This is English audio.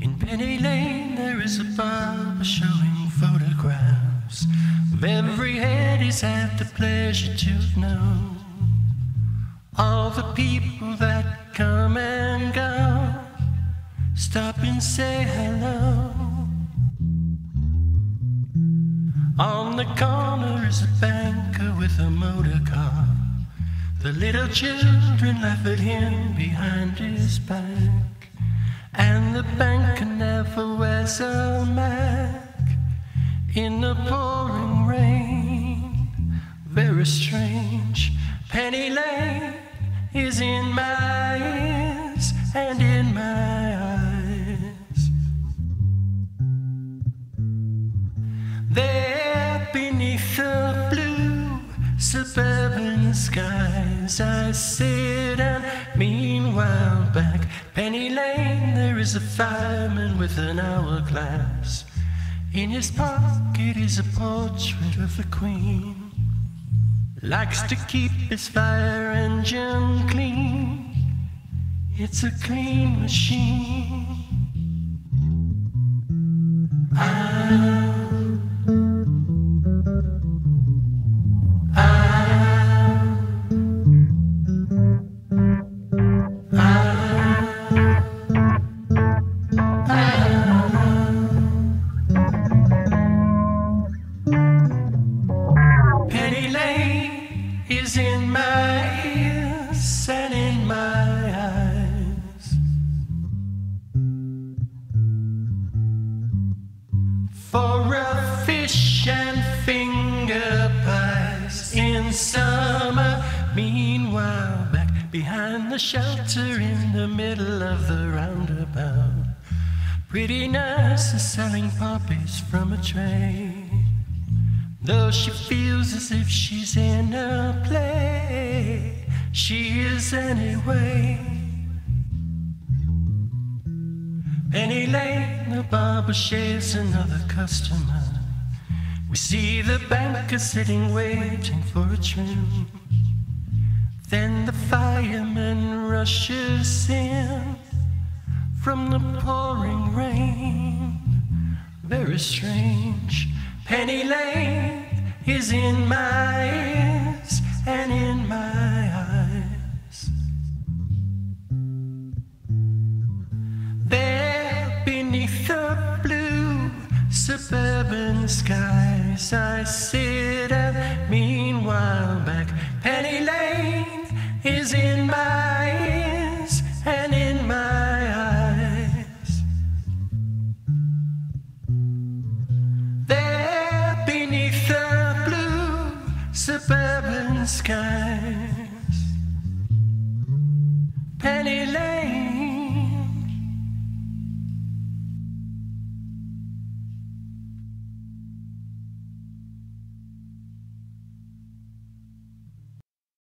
In Penny Lane, there is a barber showing photographs of every head he's had the pleasure to know. All the people that come and go, stop and say hello. On the corner is a banker with a motor car. The little children laugh at him behind his back. And the banker never wears a mask in the pouring rain. Very strange. Penny Lane is in my ears and in my eyes. There beneath the blue suburban skies, I sit and meanwhile fireman with an hourglass. In his pocket is a portrait of the Queen. Likes to keep his fire engine clean. It's a clean machine. For a fish and finger pies in summer. Meanwhile, back behind the shelter in the middle of the roundabout, pretty nurse is selling poppies from a tray. Though she feels as if she's in a play, she is anyway. Penny Lane, the barber shaves another customer. We see the banker sitting waiting for a trim. Then the fireman rushes in from the pouring rain. Very strange. Penny Lane is in my ears and in my sit and meanwhile back. Penny Lane is in my ears and in my eyes. There beneath the blue suburban skies, Penny Lane.